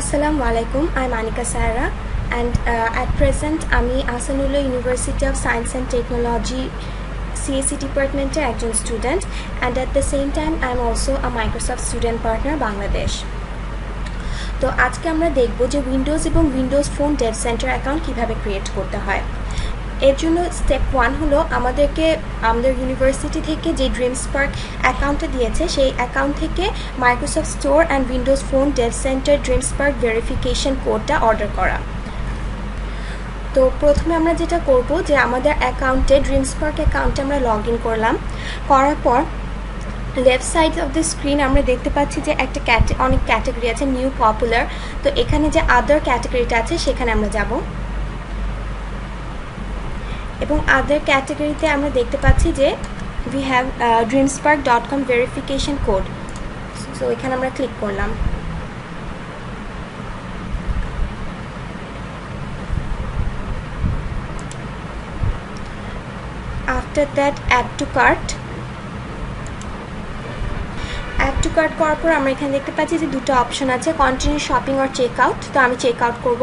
Assalamu আলাইকুম I Manika Sahara and at present আমি Ahsanullah university of science and technology CSE ডিপার্টমেন্টের একজন student and at the same time I am also a Microsoft student partner Bangladesh তো আজকে আমরা দেখব যে Windows এবং Windows phone dev center account কীভাবে ক্রিয়েট করতে হয়। এর জন্য স্টেপ ওয়ান হলো আমাদেরকে আমাদের ইউনিভার্সিটি থেকে যে ড্রিম স্পার্ক অ্যাকাউন্টটা দিয়েছে, সেই অ্যাকাউন্ট থেকে Microsoft store and Windows phone dev center DreamSpark verification কোডটা অর্ডার করা। তো প্রথমে আমরা যেটা করব যে আমাদের অ্যাকাউন্টে ড্রিম স্পার্ক অ্যাকাউন্টে আমরা লগ ইন করলাম। করার পর left side of the screen আমরা দেখতে পাচ্ছি যে একটা ক্যাটে অনেক ক্যাটাগরি আছে নিউ পপুলার তো এখানে যে আদার ক্যাটাগরিটা আছে, সেখানে আমরা যাব। এবং আদার ক্যাটাগরিতে আমরা দেখতে পাচ্ছি যে we have DreamSpark dot com verification code so এখানে আমরা ক্লিক করলাম। After that add to cart add to cart করার পর আমরা এখানে দেখতে পাচ্ছি যে দুটো অপশন আছে কন্টিনিউ শপিং আর চেক আউট তো আমি চেক আউট করব।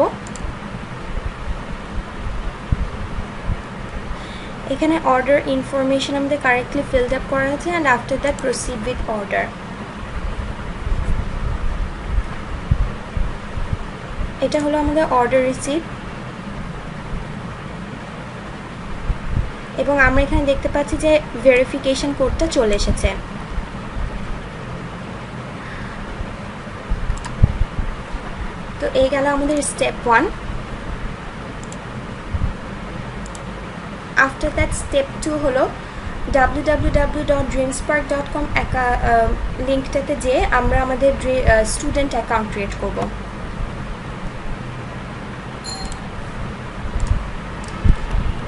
এখানে অর্ডার ইনফরমেশন আমাদের কারেক্টলি ফিলড আপ করা আছে and after that proceed with order এটা হলো আমাদের অর্ডার রিসিভ এবং আমরা এখানে দেখতে পাচ্ছি যে ভেরিফিকেশন কোডটা চলে এসেছে। তো এই গেল আমাদের step one after that step two হলো www.dreamspark.com একা লিঙ্কটাতে যেয়ে আমরা আমাদের স্টুডেন্ট অ্যাকাউন্ট ক্রিয়েট করব।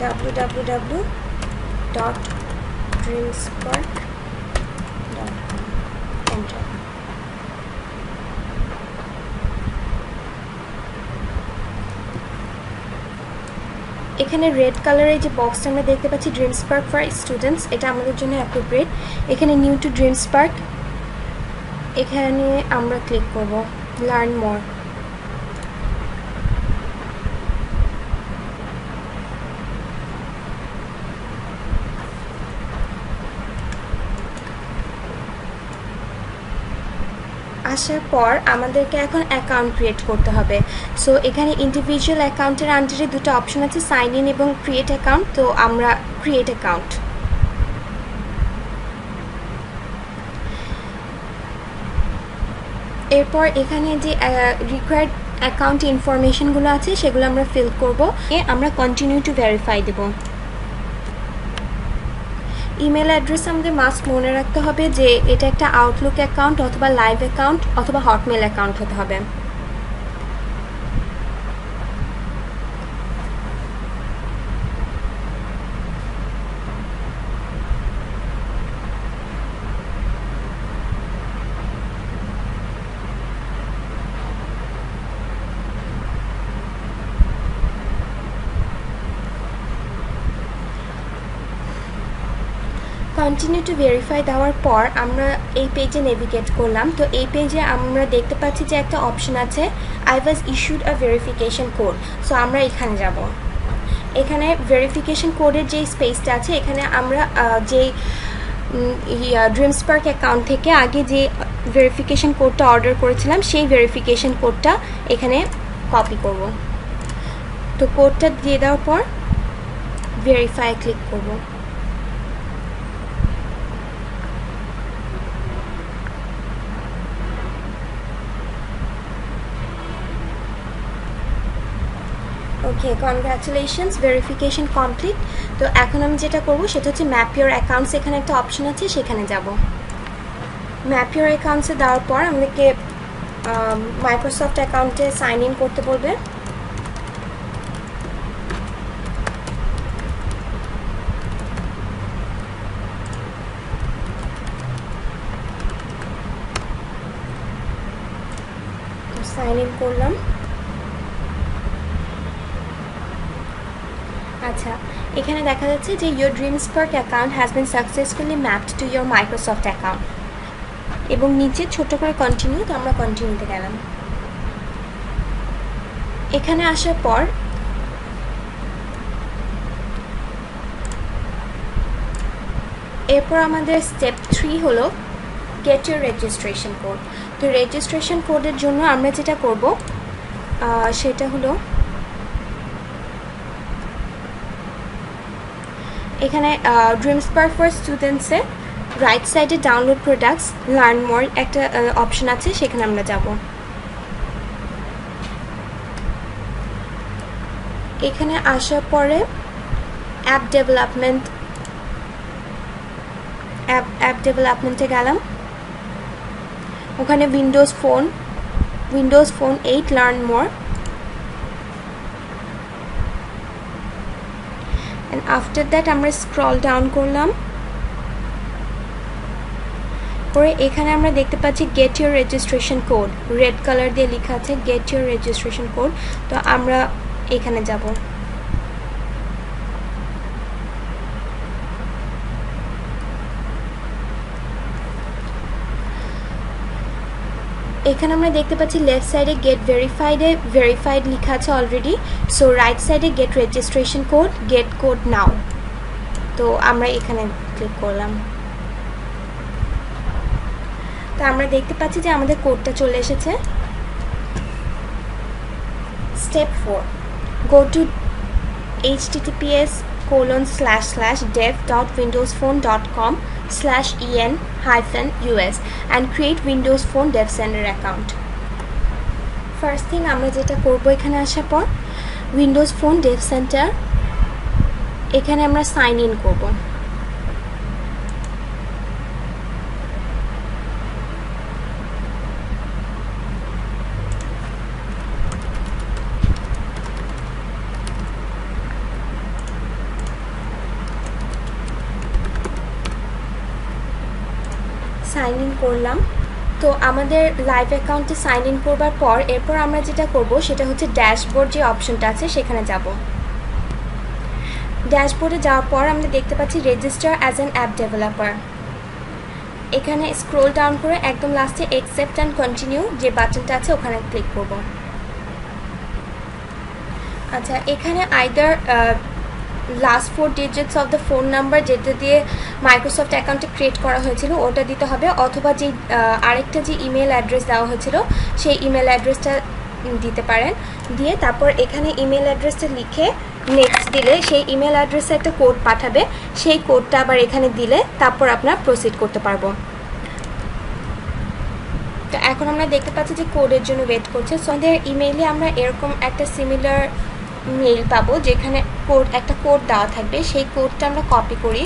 ডাব্লিউ করব www.dreamspark.com enter এখানে রেড কালারের যে বক্সটা আমরা দেখতে পাচ্ছি ড্রিমস পার্ক ফর স্টুডেন্টস এটা আমাদের জন্য অ্যাপ্রোপ্রিয়েট এখানে নিউ টু ড্রিমস পার্ক এখানে আমরা ক্লিক করব লার্ন মোর আসার পর আমাদেরকে এখন অ্যাকাউন্ট ক্রিয়েট করতে হবে। সো এখানে ইন্ডিভিজুয়াল অ্যাকাউন্টের আন্ডারে দুটো অপশন আছে সাইন ইন এবং ক্রিয়েট অ্যাকাউন্ট তো আমরা ক্রিয়েট অ্যাকাউন্ট এরপর এখানে যে রিকোয়ার্ড অ্যাকাউন্ট ইনফরমেশনগুলো আছে, সেগুলো আমরা ফিল করব। এ আমরা কন্টিনিউ টু ভেরিফাই দেবো। ইমেল অ্যাড্রেস আমাদের মাস্ট মনে রাখতে হবে যে এটা একটা আউটলুক অ্যাকাউন্ট অথবা লাইভ অ্যাকাউন্ট অথবা হটমেল অ্যাকাউন্ট হতে হবে। কন্টিনিউ টু ভেরিফাই দেওয়ার পর আমরা এই পেজে নেভিগেট করলাম। তো এই পেজে আমরা দেখতে পাচ্ছি যে একটা অপশন আছে I was issued a verification code so আমরা এখানে যাব। এখানে ভেরিফিকেশন কোডের যে স্পেসটা আছে, এখানে আমরা যে ড্রিমস পার্ক অ্যাকাউন্ট থেকে আগে যে ভেরিফিকেশন কোডটা অর্ডার করেছিলাম, সেই ভেরিফিকেশন কোডটা এখানে কপি করব। তো কোডটা দিয়ে দেওয়ার পর ভেরিফাই ক্লিক করব। ওকে কনগ্রাচুলেশনস ভেরিফিকেশন কমপ্লিট তো এখন আমি যেটা করব, সেটা হচ্ছে ম্যাপ ইউর অ্যাকাউন্টস এখানে একটা অপশন আছে, সেখানে যাব। ম্যাপ ইউর অ্যাকাউন্টসে দেওয়ার পর আমাদেরকে মাইক্রোসফট অ্যাকাউন্টে সাইন ইন করতে বলবে। সাইন ইন করলাম। আচ্ছা এখানে দেখা যাচ্ছে যে your DreamSpark account has been successfully mapped to your Microsoft account এবং নিচে ছোট করে কন্টিনিউ তো আমরা কন্টিনিউতে গেলাম। এখানে আসার পর, এরপর আমাদের স্টেপ থ্রি হলো গেট ইউর রেজিস্ট্রেশন কোড তো রেজিস্ট্রেশন কোডের জন্য আমরা যেটা করব সেটা হলো এখানে ড্রিমস পার ফর স্টুডেন্টসের রাইট সাইডে ডাউনলোড প্রোডাক্টস লার্ন মোর একটা অপশন আছে, সেখানে আমরা যাব। এখানে আসার পরে অ্যাপ ডেভেলপমেন্ট অ্যাপ অ্যাপ ডেভেলপমেন্টে গেলাম। ওখানে Windows phone Windows phone eight learn more after that আমরা স্ক্রল ডাউন করলাম। পরে এখানে আমরা দেখতে পাচ্ছি get your registration code red colour দিয়ে লেখা আছে গেট ইউর রেজিস্ট্রেশন কোড তো আমরা এখানে যাব। এখানে আমরা দেখতে পাচ্ছি লেফট সাইডে গেট ভেরিফাইডে ভেরিফাইড লেখা আছে অলরেডি সো রাইট সাইডে get registration code get code now তো আমরা এখানে ক্লিক করলাম। তো আমরা দেখতে পাচ্ছি যে আমাদের কোডটা চলে এসেছে। Step four go to https colon slash slash dev dot windowsphone dot com slash en hyphen us and create windows phone dev center account first thing আমরা যেটা করব এখানে আসার পর উইন্ডোজ ফোন ডেভ সেন্টার এখানে আমরা সাইন ইন করব sign in করলাম। তো আমাদের লাইভ অ্যাকাউন্টে সাইন ইন করবার পর এরপর আমরা যেটা করব, সেটা হচ্ছে ড্যাশবোর্ড যে অপশনটা আছে, সেখানে যাব। ড্যাশবোর্ডে যাওয়ার পর আমরা দেখতে পাচ্ছি register as an app developer এখানে স্ক্রোল ডাউন করে একদম লাস্টে অ্যাকসেপ্ট অ্যান্ড কন্টিনিউ যে বাটনটা আছে, ওখানে ক্লিক করব। আচ্ছা এখানে either last four digits of the phone number যেটা দিয়ে মাইক্রোসফট অ্যাকাউন্টে ক্রিয়েট করা হয়েছিল, ওটা দিতে হবে। অথবা যে আরেকটা যে ইমেল অ্যাড্রেস দেওয়া হয়েছিল, সেই ইমেল অ্যাড্রেসটা দিতে পারেন। দিয়ে তারপর এখানে ইমেল অ্যাড্রেসটা লিখে নেক্সট দিলে সেই ইমেল অ্যাড্রেসে একটা কোড পাঠাবে। সেই কোডটা আবার এখানে দিলে তারপর আপনার প্রসিড করতে পারব। তো এখন আমরা দেখতে পাচ্ছি যে কোডের জন্য ওয়েট করছে। সো ইমেইলে আমরা এরকম একটা সিমিলার মেইল পাবো যেখানে কোড একটা কোড দেওয়া থাকবে। সেই কোডটা আমরা কপি করি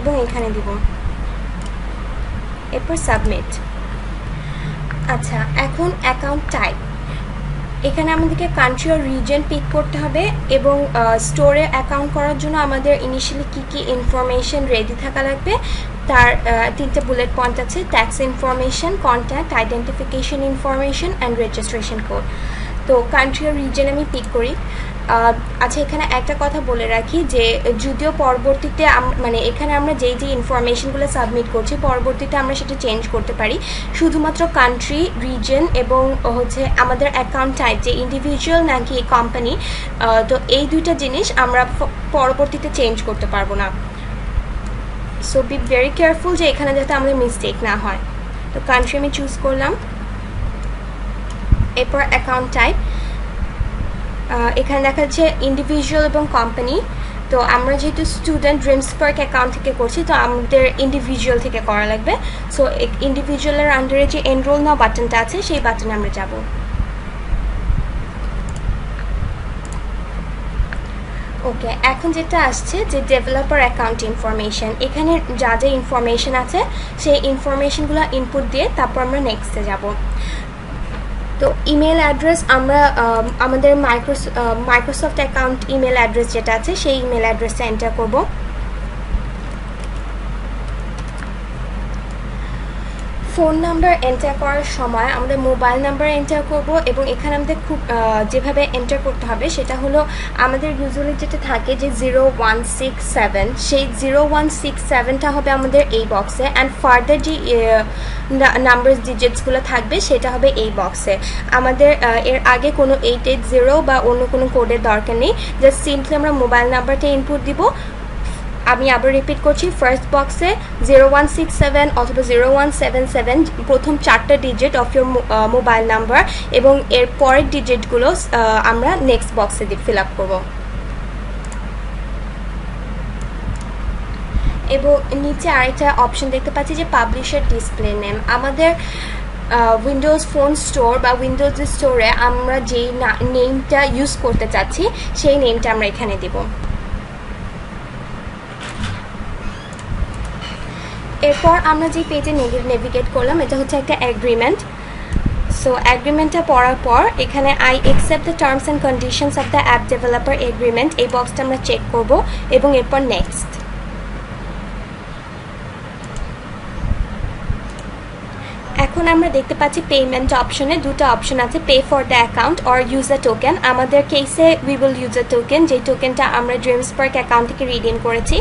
এবং এখানে দিব। এরপর সাবমিট আচ্ছা এখন অ্যাকাউন্ট টাইপ এখানে আমাদেরকে কান্ট্রি ও রিজন পিক করতে হবে এবং স্টোরে অ্যাকাউন্ট করার জন্য আমাদের ইনিশিয়ালি কী কী ইনফরমেশন রেডি থাকা লাগবে? তার তিনটে বুলেট পয়েন্ট আছে tax information contact identification information and registration code তো কান্ট্রি ও রিজন আমি পিক করি। আচ্ছা এখানে একটা কথা বলে রাখি যে যদিও পরবর্তীতে মানে এখানে আমরা যেই যে ইনফরমেশনগুলো সাবমিট করছি, পরবর্তীতে আমরা সেটা চেঞ্জ করতে পারি। শুধুমাত্র কান্ট্রি রিজন এবং হচ্ছে আমাদের অ্যাকাউন্ট টাইপ যে ইন্ডিভিজুয়াল নাকি কোম্পানি তো এই দুইটা জিনিস আমরা পরবর্তীতে চেঞ্জ করতে পারব না। সো বি ভেরি কেয়ারফুল যে এখানে যাতে আমাদের মিস্টেক না হয়। তো কান্ট্রি আমি চুজ করলাম। এরপর অ্যাকাউন্ট টাইপ এখানে দেখা যাচ্ছে ইন্ডিভিজুয়াল এবং কোম্পানি তো আমরা যেহেতু স্টুডেন্ট ড্রিমস পার্ক অ্যাকাউন্ট থেকে করছি, তো আমাদের ইন্ডিভিজুয়াল থেকে করা লাগবে। সো ইন্ডিভিজুয়ালের আন্ডারে যে এনরোল নাও বাটনটা আছে, সেই বাটনে আমরা যাব। ওকে এখন যেটা আসছে, যে ডেভেলপার অ্যাকাউন্ট ইনফরমেশন এখানে যা যা ইনফরমেশন আছে, সেই ইনফরমেশনগুলো ইনপুট দিয়ে তারপর আমরা নেক্সটে যাব। তো ইমেল অ্যাড্রেস আমরা আমাদের micros Microsoft account email address যেটা আছে, সেই ইমেল অ্যাড্রেসটা এন্টার করব। ফোন নাম্বার এন্টার করার সময় আমাদের মোবাইল নাম্বার এন্টার করব এবং এখানে আমাদের খুব যেভাবে এন্টার করতে হবে সেটা হলো আমাদের ইউজুয়ালি যেটা থাকে যে জিরো ওয়ান সিক্স সেভেন সেই জিরো ওয়ান সিক্স সেভেনটা হবে আমাদের এই বক্সে অ্যান্ড ফার্দার যে নাম্বার ডিজিটসগুলো থাকবে সেটা হবে এই বক্সে আমাদের এর আগে কোনো এইট এইট জিরো বা অন্য কোনো কোডের দরকার নেই। জাস্ট সিম্পলি আমরা মোবাইল নাম্বারটা ইনপুট দিব। আমি আবার রিপিট করছি ফার্স্ট বক্সে জিরো ওয়ান সিক্স সেভেন অথবা জিরো ওয়ান সেভেন সেভেন প্রথম চারটা digit of your mobile number এবং এর পরের ডিজিটগুলো আমরা নেক্সট বক্সে ফিল আপ করব। এবং নিচে আরেকটা অপশন দেখতে পাচ্ছি যে পাবলিশার ডিসপ্লে নেম আমাদের উইন্ডোজ ফোন স্টোর বা উইন্ডোজ স্টোরে আমরা যেই নেমটা ইউজ করতে চাচ্ছি, সেই নেমটা আমরা এখানে দেবো। এরপর আমরা যে পেজে নেভিগেট করলাম, এটা হচ্ছে একটা অ্যাগ্রিমেন্ট সো অ্যাগ্রিমেন্টটা পড়ার পর, এখানে I accept the terms and conditions of the app developer agreement এই বক্সটা আমরা চেক করব এবং এরপর নেক্সট এখন আমরা দেখতে পাচ্ছি পেমেন্ট অপশনে দুটো অপশন আছে pay for the account or user token আমাদের কেসে উই উইল ইউজার টোকেন যে টোকেনটা আমরা ড্রিমস পার্ক অ্যাকাউন্ট থেকে রিডিম করেছি।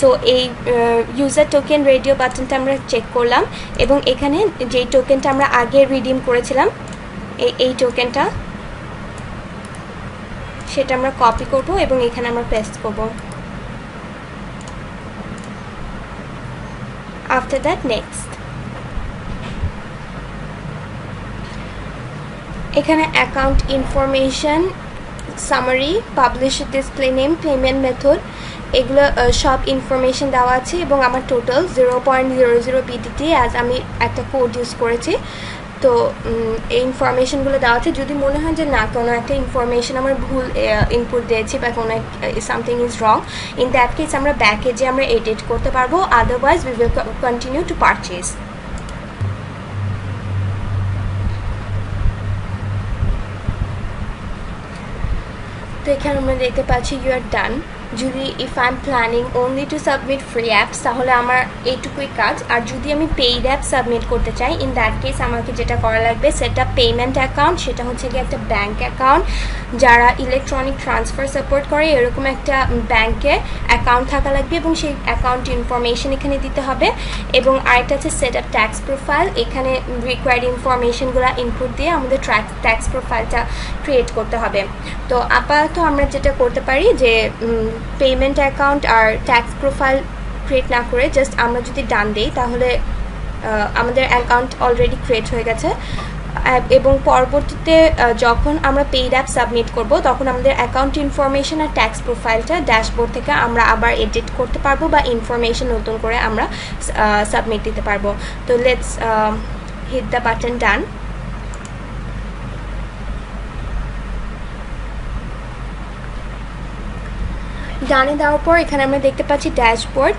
সো এই ইউজার টোকেন রেডিও বাটনটা আমরা চেক করলাম এবং এখানে যেই টোকেনটা আমরা আগে রিডিম করেছিলাম, এই এই টোকেনটা সেটা আমরা কপি করব এবং এখানে আমরা পেস্ট করব। আফটার দ্যাট নেক্সট এখানে account information summary publish display name payment method এগুলো সব ইনফরমেশন দেওয়া আছে এবং আমার total zero point zero zero BTT as আমি একটা কোড ইউজ করেছি। তো এই ইনফরমেশনগুলো দেওয়া আছে। যদি মনে হয় যে না, কোনো একটা ইনফরমেশন আমার ভুল ইনপুট দিয়েছি বা কোনো something is wrong in that case আমরা ব্যাকে যে আমরা এডিট করতে পারব otherwise we will continue to purchase তো এখানে আমরা দেখতে পাচ্ছি ইউ আর ডান যদি if I am planning only to submit free apps তাহলে আমার এইটুকুই কাজ। আর যদি আমি পেইড অ্যাপ সাবমিট করতে চাই ইন দ্যাট কেস আমাকে যেটা করা লাগবে, সেটা পেমেন্ট অ্যাকাউন্ট সেটা হচ্ছে গিয়ে একটা ব্যাঙ্ক অ্যাকাউন্ট যারা ইলেকট্রনিক ট্রান্সফার সাপোর্ট করে, এরকম একটা ব্যাংকে অ্যাকাউন্ট থাকা লাগবে এবং সেই অ্যাকাউন্ট ইনফরমেশন এখানে দিতে হবে। এবং আরেকটা হচ্ছে সেট আপ ট্যাক্স প্রোফাইল এখানে রিকোয়ার্ড ইনফরমেশনগুলো ইনপুট দিয়ে আমাদের ট্যাক্স প্রোফাইলটা ক্রিয়েট করতে হবে। তো আপাতত আমরা যেটা করতে পারি যে পেমেন্ট অ্যাকাউন্ট আর ট্যাক্স প্রোফাইল ক্রিয়েট না করে জাস্ট আমরা যদি ডান দিই, তাহলে আমাদের অ্যাকাউন্ট অলরেডি ক্রিয়েট হয়ে গেছে। এবং পরবর্তীতে যখন আমরা পেইড অ্যাপ সাবমিট করব, তখন আমাদের অ্যাকাউন্ট ইনফরমেশন আর ট্যাক্স প্রোফাইলটা ড্যাশবোর্ড থেকে আমরা আবার এডিট করতে পারব বা ইনফরমেশন নতুন করে আমরা সাবমিট দিতে পারব। তো let's hit the button done ডানে দেওয়ার পর এখানে আমরা দেখতে পাচ্ছি ড্যাশবোর্ড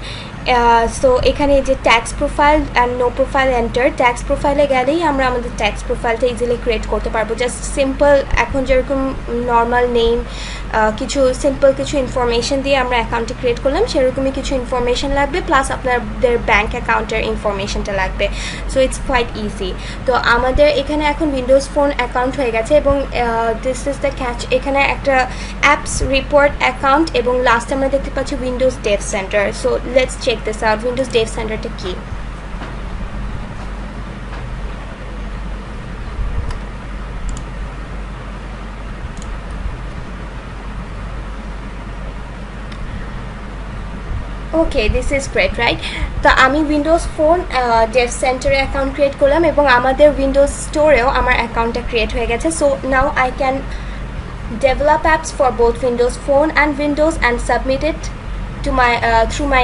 সো এখানে যে tax profile and no profile enter tax প্রোফাইলে গেলেই আমরা আমাদের ট্যাক্স প্রোফাইলটা ইজিলি ক্রিয়েট করতে পারব। জাস্ট সিম্পল এখন যেরকম নর্মাল নেম কিছু সিম্পল কিছু ইনফরমেশন দিয়ে আমরা অ্যাকাউন্টটি ক্রিয়েট করলাম। সেরকমই কিছু ইনফরমেশন লাগবে প্লাস আপনাদের ব্যাঙ্ক অ্যাকাউন্টের ইনফরমেশনটা লাগবে। সো ইটস কোয়াইট ইজি তো আমাদের এখানে এখন উইন্ডোজ ফোন অ্যাকাউন্ট হয়ে গেছে এবং দিস ইজ দ্য ক্যাচ এখানে একটা অ্যাপস রিপোর্ট অ্যাকাউন্ট এবং লাস্ট আমরা দেখতে পাচ্ছি Windows Dev Center so let's check this out Windows Dev সেন্টারটা কী? Okay this is great right তো আমি উইন্ডোজ ফোন ডেভ সেন্টারে অ্যাকাউন্ট ক্রিয়েট করলাম এবং আমাদের উইন্ডোজ স্টোরেও আমার অ্যাকাউন্টটা ক্রিয়েট হয়ে গেছে so now I can develop apps for both Windows Phone and Windows and submit it to my uh, through my.